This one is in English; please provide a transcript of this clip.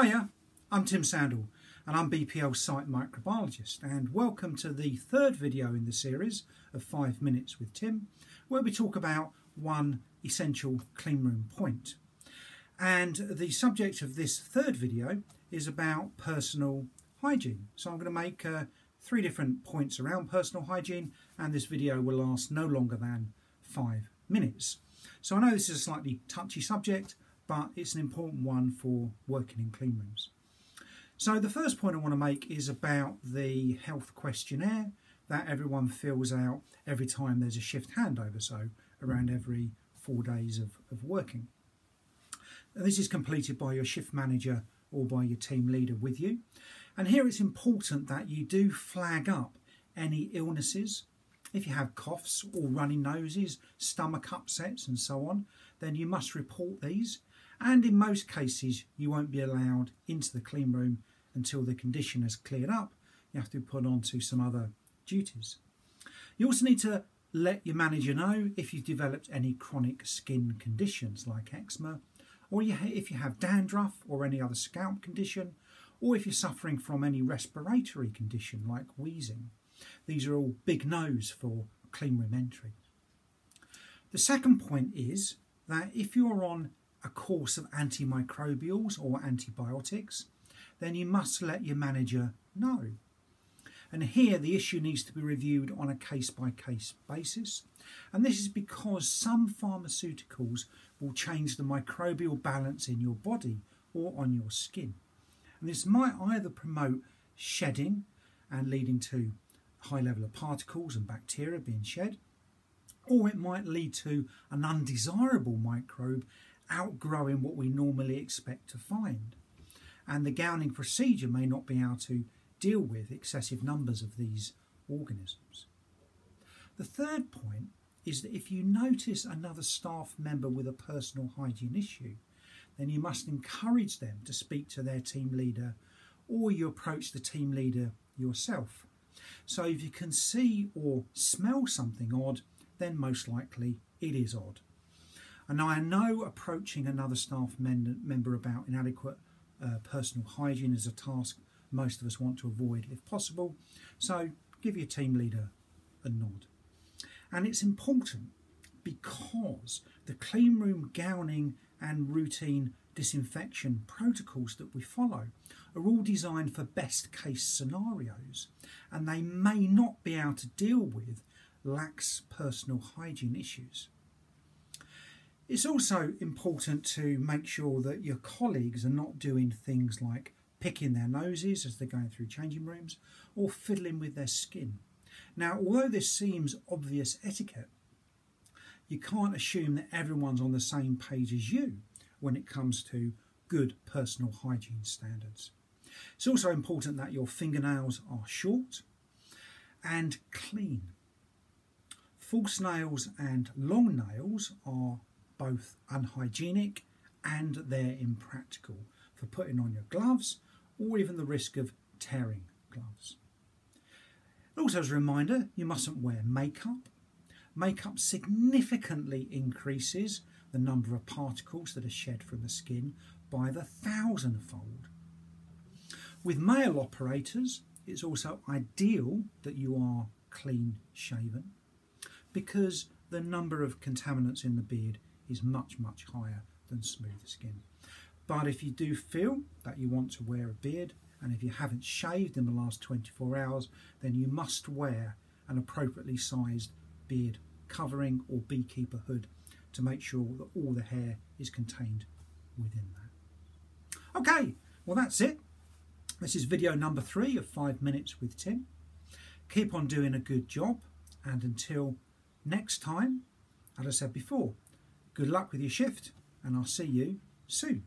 Hiya, I'm Tim Sandle and I'm BPL site microbiologist and welcome to the third video in the series of 5 Minutes with Tim where we talk about one essential cleanroom point. And the subject of this third video is about personal hygiene. So I'm going to make uh, three different points around personal hygiene and this video will last no longer than 5 minutes. So I know this is a slightly touchy subject but it's an important one for working in clean rooms. So the first point I want to make is about the health questionnaire that everyone fills out every time there's a shift handover, so around every four days of, of working. And this is completed by your shift manager or by your team leader with you. And here it's important that you do flag up any illnesses. If you have coughs or runny noses, stomach upsets and so on, then you must report these and in most cases you won't be allowed into the clean room until the condition has cleared up. You have to put on to some other duties. You also need to let your manager know if you've developed any chronic skin conditions like eczema, or if you have dandruff or any other scalp condition, or if you're suffering from any respiratory condition like wheezing. These are all big no's for clean room entry. The second point is that if you're on a course of antimicrobials or antibiotics, then you must let your manager know. And here the issue needs to be reviewed on a case by case basis. And this is because some pharmaceuticals will change the microbial balance in your body or on your skin. And this might either promote shedding and leading to high level of particles and bacteria being shed, or it might lead to an undesirable microbe outgrowing what we normally expect to find. And the gowning procedure may not be able to deal with excessive numbers of these organisms. The third point is that if you notice another staff member with a personal hygiene issue, then you must encourage them to speak to their team leader or you approach the team leader yourself. So if you can see or smell something odd, then most likely it is odd. And I know approaching another staff member about inadequate uh, personal hygiene is a task most of us want to avoid if possible. So give your team leader a nod. And it's important because the clean room gowning and routine disinfection protocols that we follow are all designed for best case scenarios and they may not be able to deal with lax personal hygiene issues. It's also important to make sure that your colleagues are not doing things like picking their noses as they're going through changing rooms or fiddling with their skin. Now, although this seems obvious etiquette, you can't assume that everyone's on the same page as you when it comes to good personal hygiene standards. It's also important that your fingernails are short and clean. False nails and long nails are both unhygienic and they're impractical for putting on your gloves or even the risk of tearing gloves. Also as a reminder, you mustn't wear makeup. Makeup significantly increases the number of particles that are shed from the skin by the thousandfold. With male operators, it's also ideal that you are clean shaven because the number of contaminants in the beard is much, much higher than smooth skin. But if you do feel that you want to wear a beard, and if you haven't shaved in the last 24 hours, then you must wear an appropriately sized beard covering or beekeeper hood to make sure that all the hair is contained within that. Okay, well that's it. This is video number three of five minutes with Tim. Keep on doing a good job and until next time, as I said before, Good luck with your shift, and I'll see you soon.